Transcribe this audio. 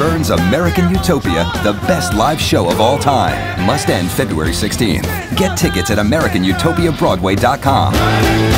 earns American Utopia the best live show of all time. Must end February 16th. Get tickets at AmericanUtopiaBroadway.com.